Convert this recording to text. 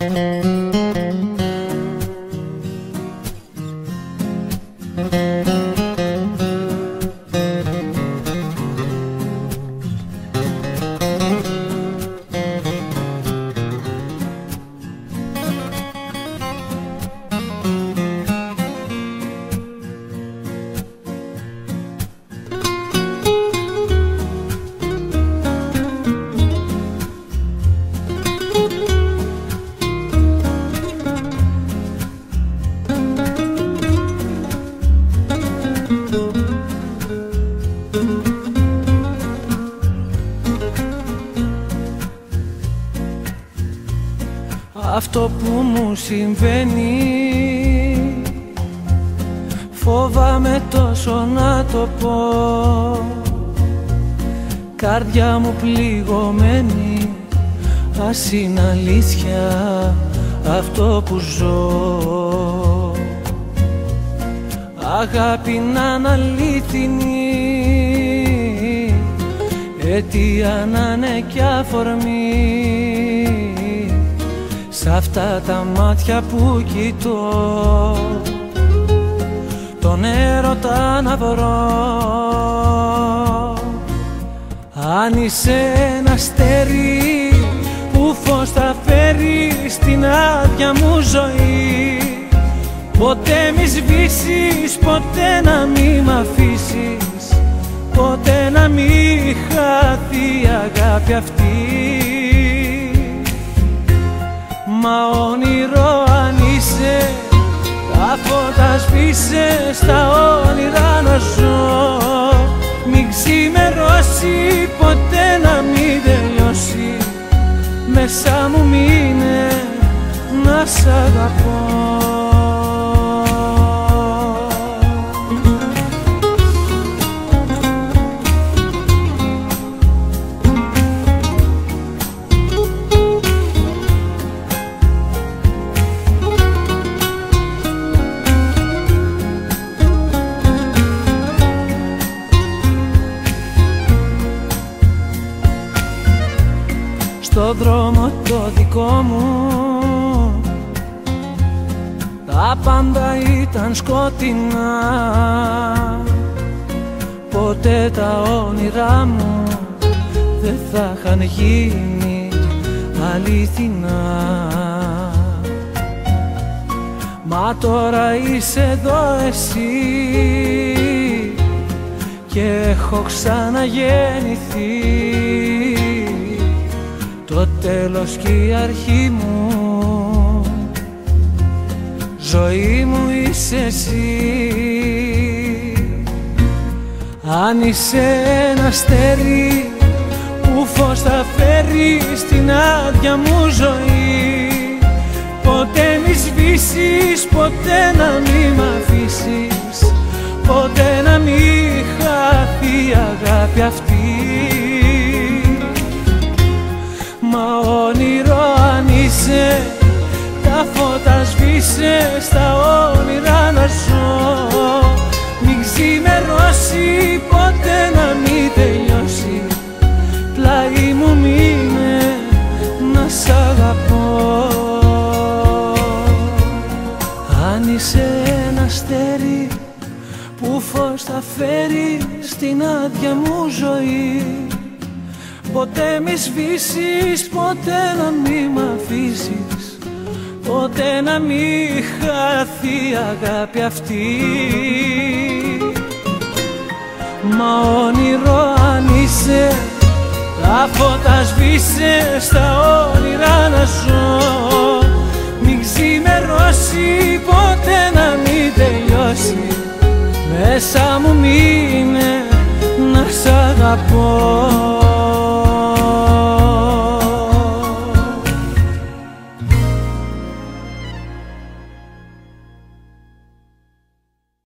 Mm-hmm. Αυτό που μου συμβαίνει. Φόβαμαι τόσο να το πω. Καρδιά μου πληγωμένη Ας είναι αλήθεια αυτό που ζω. Αγάπη να είναι αλήθινη Αιτία να είναι κι αφορμή Σ' αυτά τα μάτια που κοιτώ Τον έρωτα να βρω. Αν είσαι ένα αστέρι που φως θα φέρει στην άδεια μου ζωή Ποτέ μη σβήσεις, ποτέ να μη μ' αφήσεις Ποτέ να μη χαθεί η αγάπη αυτή φώτα σβήσε στα όνειρα να ζω. Μην ξημερώσει ποτέ να μην τελειώσει. Μέσα μου μείνε να σ' αγαπώ στο δρόμο το δικό μου. Τα πάντα ήταν σκοτεινά. Ποτέ τα όνειρά μου δεν θα είχαν γίνει αληθινά. Μα τώρα είσαι εδώ εσύ και έχω ξαναγεννηθεί το τέλος και η αρχή μου. Ζωή μου είσαι εσύ. Αν είσαι ένα αστέρι που φως θα φέρει στην άδεια μου ζωή. Ποτέ μη σβήσεις, ποτέ να μη μ' αφήσεις. Ποτέ να μη χαθεί η αγάπη αυτή φώτα σβήσε στα όνειρα να ζω. Μην ξημερώσει ποτέ να μην τελειώσει. Πλάι μου μείνε να σ' αγαπώ. Αν είσαι ένα αστέρι που φως θα φέρει στην άδεια μου ζωή Ποτέ μη σβήσεις, ποτέ να μη μ' αφήσεις Ποτέ να μη χαθεί η αγάπη αυτή. Μα όνειρο αν είσαι Τα φώτα σβήσε στα όνειρα να ζω. Μην ξημερώσει ποτέ να μην τελειώσει. Μέσα μου μείνε να σ' αγαπώ